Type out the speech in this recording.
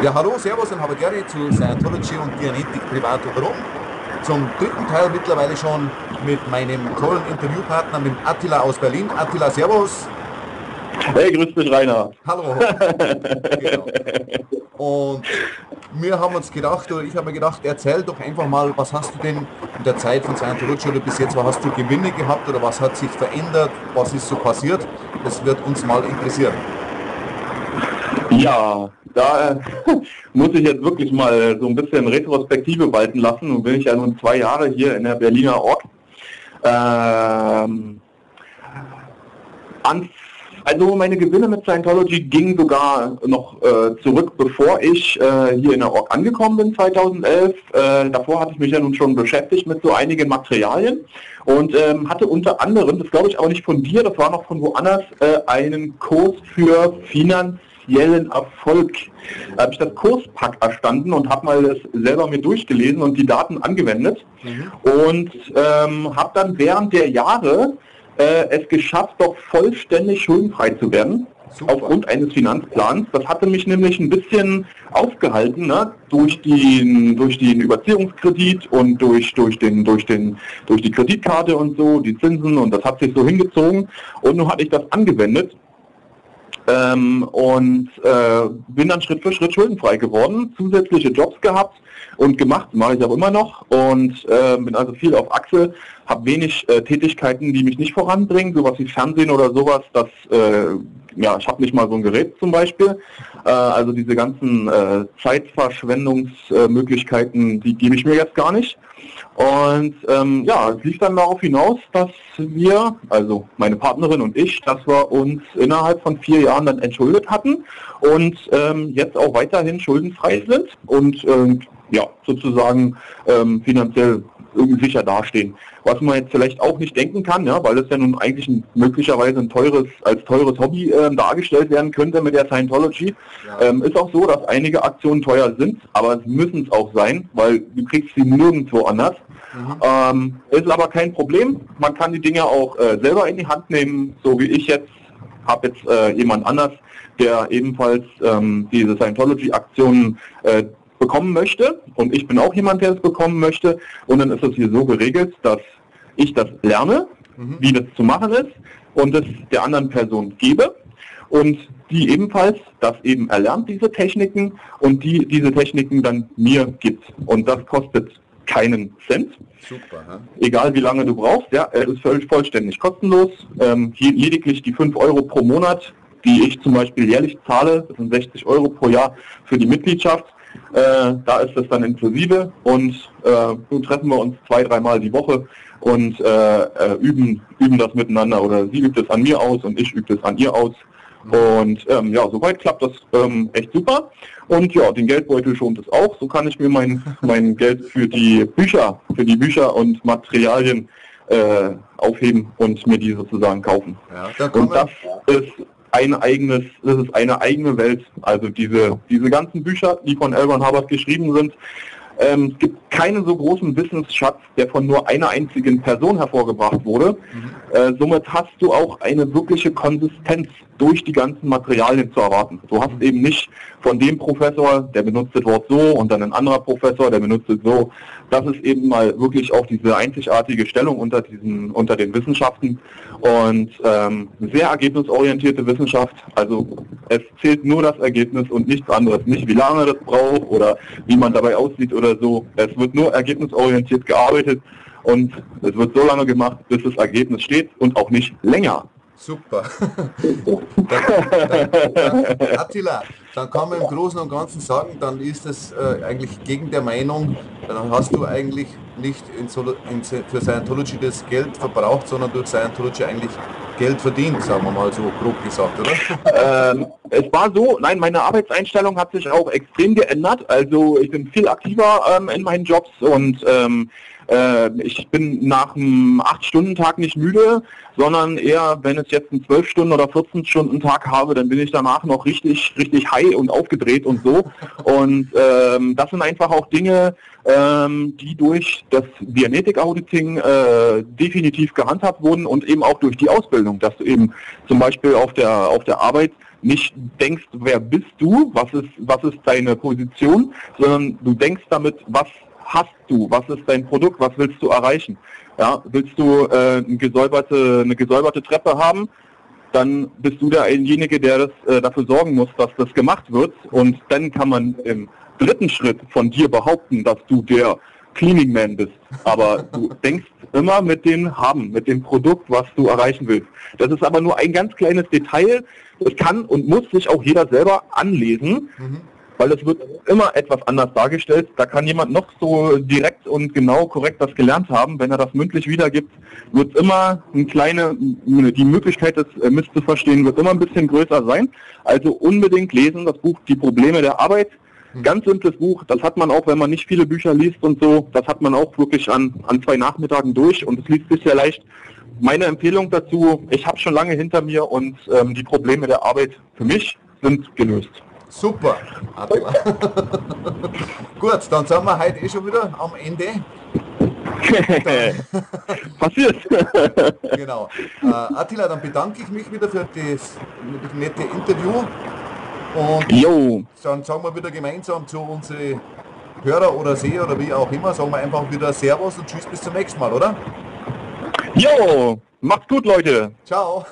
Ja, hallo, servus und habe gerne zu Scientology und Dianetik privat und rum. Zum dritten Teil mittlerweile schon mit meinem tollen Interviewpartner, mit Attila aus Berlin. Attila, servus. Hey, grüß dich, Rainer. Hallo. genau. Und wir haben uns gedacht, oder ich habe mir gedacht, erzähl doch einfach mal, was hast du denn in der Zeit von Scientology oder bis jetzt, was hast du Gewinne gehabt oder was hat sich verändert, was ist so passiert? Das wird uns mal interessieren. Ja, da äh, muss ich jetzt wirklich mal so ein bisschen Retrospektive walten lassen. Nun bin ich ja nun zwei Jahre hier in der Berliner Ort. Ähm, also meine Gewinne mit Scientology gingen sogar noch äh, zurück, bevor ich äh, hier in der Org angekommen bin 2011. Äh, davor hatte ich mich ja nun schon beschäftigt mit so einigen Materialien und ähm, hatte unter anderem, das glaube ich aber nicht von dir, das war noch von woanders, äh, einen Kurs für Finanz finanziellen Erfolg. Da habe ich das Kurspack erstanden und habe mal das selber mir durchgelesen und die Daten angewendet mhm. und ähm, habe dann während der Jahre äh, es geschafft, doch vollständig schuldenfrei zu werden. Super. aufgrund eines Finanzplans. Das hatte mich nämlich ein bisschen aufgehalten, ne? durch, den, durch den Überziehungskredit und durch, durch, den, durch, den, durch die Kreditkarte und so, die Zinsen und das hat sich so hingezogen. Und nun hatte ich das angewendet ähm, und äh, bin dann Schritt für Schritt schuldenfrei geworden, zusätzliche Jobs gehabt und gemacht, mache ich auch immer noch. Und äh, bin also viel auf Achse, habe wenig äh, Tätigkeiten, die mich nicht voranbringen, sowas wie Fernsehen oder sowas, das, äh, ja, ich habe nicht mal so ein Gerät zum Beispiel, äh, also diese ganzen äh, Zeitverschwendungsmöglichkeiten, die gebe ich mir jetzt gar nicht. Und ähm, ja, es lief dann darauf hinaus, dass wir, also meine Partnerin und ich, dass wir uns innerhalb von vier Jahren dann entschuldet hatten und ähm, jetzt auch weiterhin schuldenfrei sind und ähm, ja, sozusagen ähm, finanziell irgendwie sicher dastehen. Was man jetzt vielleicht auch nicht denken kann, ja, weil es ja nun eigentlich ein, möglicherweise ein teures, als teures Hobby äh, dargestellt werden könnte mit der Scientology, ja. ähm, ist auch so, dass einige Aktionen teuer sind, aber es müssen es auch sein, weil du kriegst sie nirgendwo anders. Mhm. Ähm, ist aber kein Problem. Man kann die Dinge auch äh, selber in die Hand nehmen, so wie ich jetzt habe jetzt äh, jemand anders, der ebenfalls ähm, diese Scientology-Aktionen äh, bekommen möchte und ich bin auch jemand, der es bekommen möchte und dann ist es hier so geregelt, dass ich das lerne, mhm. wie das zu machen ist und es der anderen Person gebe und die ebenfalls das eben erlernt, diese Techniken und die diese Techniken dann mir gibt und das kostet keinen Cent. Super, ja? Egal wie lange du brauchst, ja, es ist völlig vollständig kostenlos. Ähm, lediglich die 5 Euro pro Monat, die ich zum Beispiel jährlich zahle, das sind 60 Euro pro Jahr für die Mitgliedschaft, äh, da ist das dann inklusive und äh, nun treffen wir uns zwei, dreimal die Woche und äh, äh, üben, üben das miteinander oder sie übt es an mir aus und ich übe es an ihr aus. Und ähm, ja, soweit klappt das ähm, echt super. Und ja, den Geldbeutel schont es auch. So kann ich mir mein, mein Geld für die Bücher, für die Bücher und Materialien äh, aufheben und mir die sozusagen kaufen. Ja, und das ist ein eigenes, das ist eine eigene Welt. Also diese, diese ganzen Bücher, die von Elron Hubbard geschrieben sind, ähm, es gibt keinen so großen Wissensschatz, der von nur einer einzigen Person hervorgebracht wurde. Mhm. Äh, somit hast du auch eine wirkliche Konsistenz durch die ganzen Materialien zu erwarten. Du hast mhm. eben nicht von dem Professor, der benutzt das Wort so und dann ein anderer Professor, der benutzt es so. Das ist eben mal wirklich auch diese einzigartige Stellung unter diesen, unter den Wissenschaften und ähm, sehr ergebnisorientierte Wissenschaft. Also es zählt nur das Ergebnis und nichts anderes. Nicht wie lange das braucht oder wie man dabei aussieht oder so. Es wird nur ergebnisorientiert gearbeitet und es wird so lange gemacht, bis das Ergebnis steht und auch nicht länger. Super. dann, dann, Attila, dann kann man im Großen und Ganzen sagen, dann ist es äh, eigentlich gegen der Meinung, dann hast du eigentlich nicht in Solo, in, für Scientology das Geld verbraucht, sondern durch Scientology eigentlich Geld verdient, sagen wir mal so grob gesagt, oder? Ähm, es war so, nein, meine Arbeitseinstellung hat sich auch extrem geändert. Also ich bin viel aktiver ähm, in meinen Jobs und ähm, äh, ich bin nach einem 8-Stunden-Tag nicht müde, sondern eher, wenn es jetzt einen 12 Stunden oder 14 Stunden Tag habe, dann bin ich danach noch richtig, richtig High und aufgedreht und so. Und ähm, das sind einfach auch Dinge, ähm, die durch das Dianetik-Auditing äh, definitiv gehandhabt wurden und eben auch durch die Ausbildung, dass du eben zum Beispiel auf der, auf der Arbeit nicht denkst, wer bist du, was ist, was ist deine Position, sondern du denkst damit, was hast du, was ist dein Produkt, was willst du erreichen. Ja, willst du äh, eine, gesäuberte, eine gesäuberte Treppe haben, dann bist du derjenige, der das, äh, dafür sorgen muss, dass das gemacht wird. Und dann kann man im dritten Schritt von dir behaupten, dass du der Cleaning Man bist. Aber du denkst immer mit dem Haben, mit dem Produkt, was du erreichen willst. Das ist aber nur ein ganz kleines Detail. Das kann und muss sich auch jeder selber anlesen. Mhm weil es wird immer etwas anders dargestellt. Da kann jemand noch so direkt und genau korrekt das gelernt haben. Wenn er das mündlich wiedergibt, wird immer eine kleine, die Möglichkeit, das äh, misszuverstehen, wird immer ein bisschen größer sein. Also unbedingt lesen, das Buch Die Probleme der Arbeit. Hm. Ganz simples Buch, das hat man auch, wenn man nicht viele Bücher liest und so, das hat man auch wirklich an, an zwei Nachmittagen durch und es liest sich sehr leicht. Meine Empfehlung dazu, ich habe schon lange hinter mir und ähm, die Probleme der Arbeit für mich sind gelöst. Super, Attila. Gut, dann sind wir heute eh schon wieder am Ende. Passiert. genau. Äh, Attila, dann bedanke ich mich wieder für das, das nette Interview. Und jo. dann sagen wir wieder gemeinsam zu unseren Hörer oder Seher oder wie auch immer, sagen wir einfach wieder Servus und Tschüss bis zum nächsten Mal, oder? Jo, macht's gut, Leute. Ciao.